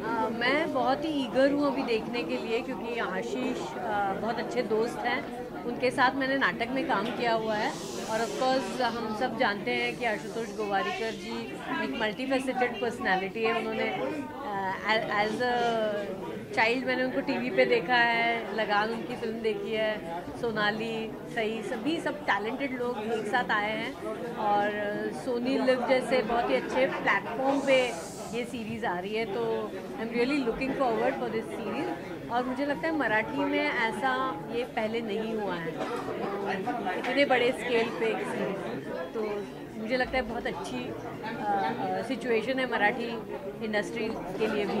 आ, मैं बहुत ही ईगर हूँ अभी देखने के लिए क्योंकि आशीष बहुत अच्छे दोस्त हैं। उनके साथ मैंने नाटक में काम किया हुआ है और ऑफ़ कोर्स हम सब जानते हैं कि आशुतोष गोवारीकर जी एक मल्टी फेसेटेड पर्सनैलिटी है। उन्होंने एज अ चाइल्ड मैंने उनको टीवी पे देखा है, लगान उनकी फ़िल्म देखी है, सोनाली सही सभी, सब टैलेंटेड लोग एक साथ आए हैं और सोनी लिव जैसे बहुत ही अच्छे प्लेटफॉर्म पे ये सीरीज़ आ रही है तो I am really looking forward for this series और मुझे लगता है मराठी में ऐसा ये पहले नहीं हुआ है। इतने बड़े स्केल पे एक सीरीज़ मुझे लगता है बहुत अच्छी सिचुएशन है मराठी इंडस्ट्री के लिए भी।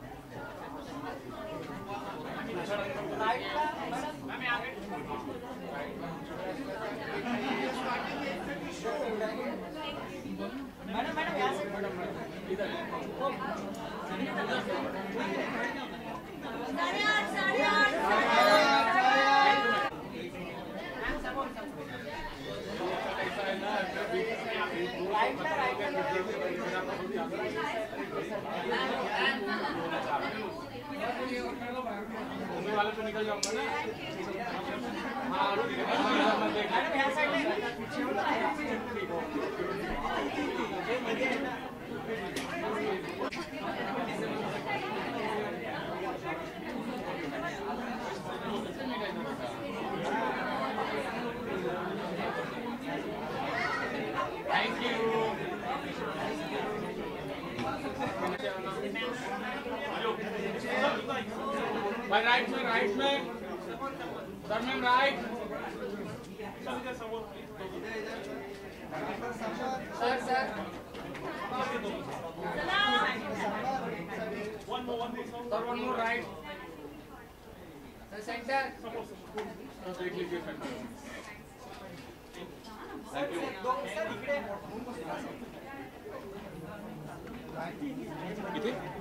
वाले तो निकल जाओ ना हाँ भाई राइट में राइट में। Sir ma'am right sir sir sir one more right sir centre देख लीजिए सेंटर इथे सर राइट में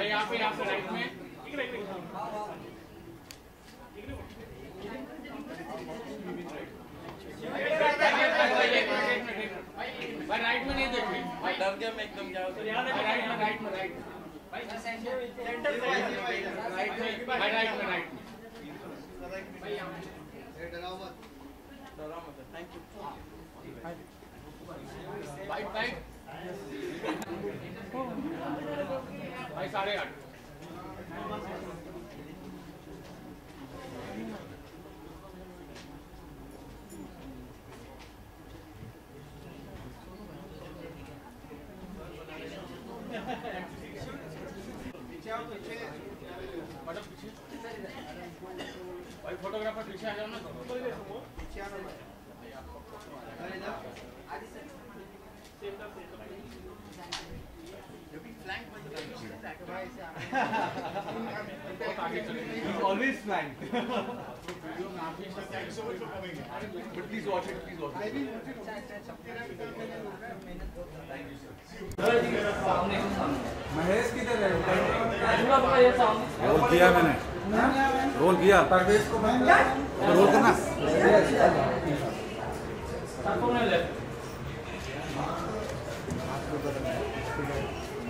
यहाँ पे यहाँ पे राइट में। भाई राइट में नहीं देखिए भाई डर गया मैं एकदम क्या होता भाई राइट में राइट में राइट में। भाई राइट में भाई राइट में राइट में। थैंक यू भाई भाई भाई साढ़े आठ। पीछे भाई फोटोग्राफर पीछे आ जाओ ना। आगे चले गए He's always flanked. flying. Video में आप ही but please watch it. Please watch it. Mahesh किधर है रोल किया मैंने रोल किया परवेश को तो रोल करना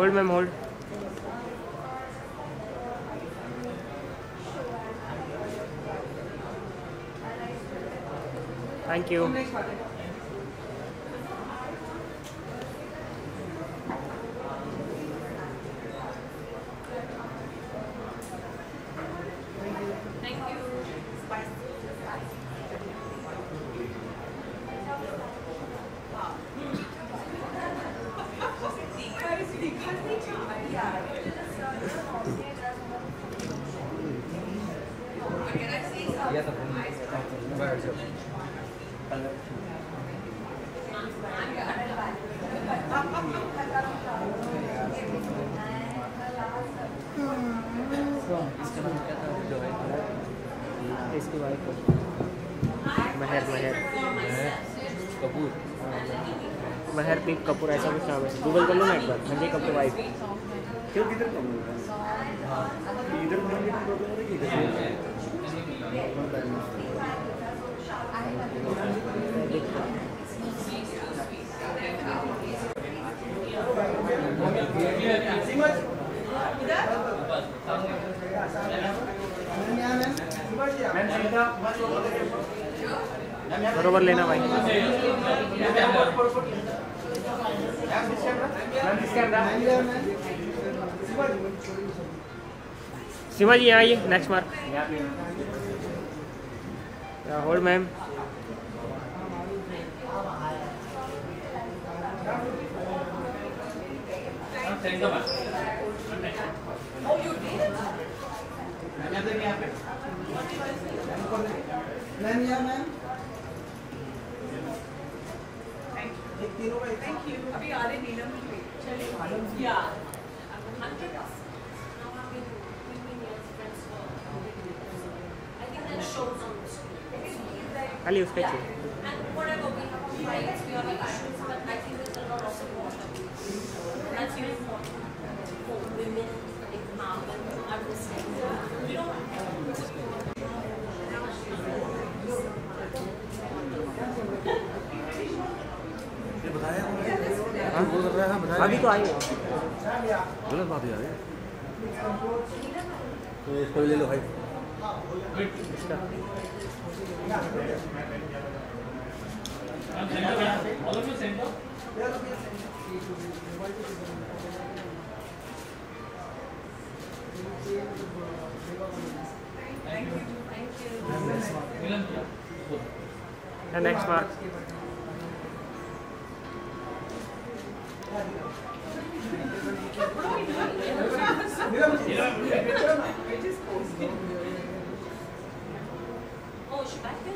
hold ma'am hold thank you इसकी वाइफ महर महर। कपूर। महर पिंक कपूर ऐसा कुछ नाम है। गूगल कर लो ना एक बार। संजय कपूर वाइफ क्यों किधर कम इधर प्रॉब्लम हो रही है इधर बरोबर लेना भाई। शिवा जी आइए next mark hold ma'am ma'am Thank you. अभी आ रहे नीलम चलिए Yeah. Hundred खाली उसका ही चाहिए And whatever we have our rights, we have our issues, but I think there's a lot of support. That's very अभी तो आई है। गलत बात है तो इसको भी ले लो भाई। You. Next mark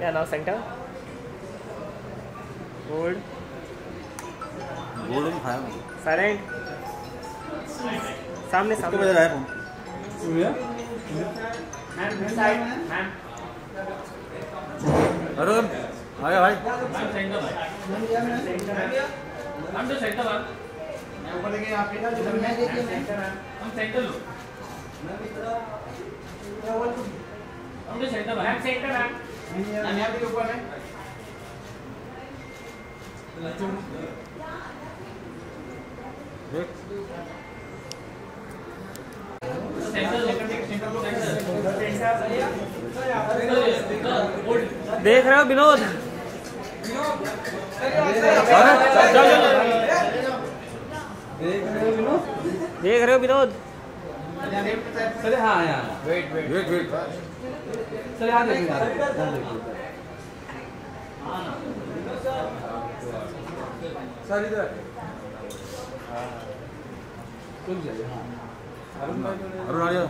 Yeah, now center. Hold. बोल नहीं खाया मुझे Silent. सामने कितने सामने बजे आया फ़ोन अरे आया भाई I'm center one. I'm the center one. I'm center look. I'm the center one. I'm center one. देख Center look. Center look. Center. देख रहे हो विनोद? देख रहे हो विनोद? वेट वेट अरुण आ जाओ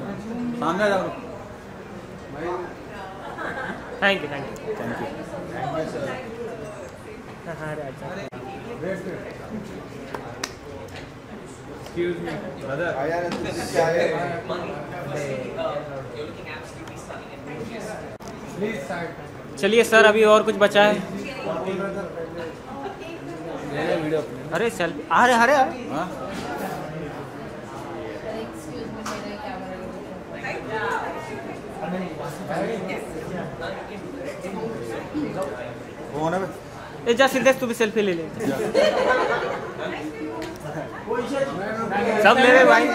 सामने आ जाओ thank you thank you thank you चलिए सर अभी और कुछ बचा है? अरे सेल्फी अरे अरे अरे कौन ए जा सिद्धेश तू भी सेल्फी ले ले। सब ले रहे भाई।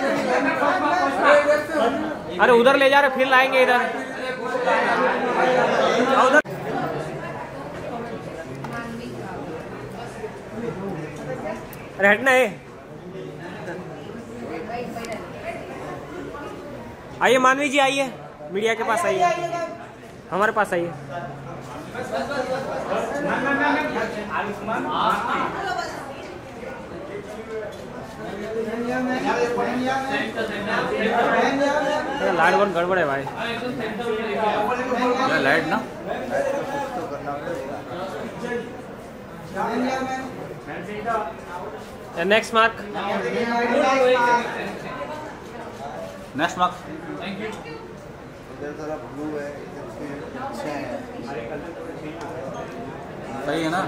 अरे उधर ले जा रहे फिर लाएँगे इधर आ, उधर अरे हटना है। आइए मानवी जी आइए। मीडिया के पास आइए। हमारे पास आइए। लाइट बहुत गड़बड़ है भाई। लाइट ना। Next And next mark. Next mark. Thank you. सही है ना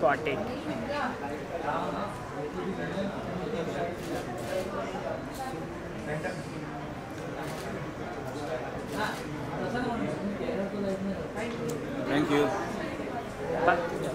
Got it. Thank you. Thank you. Bye.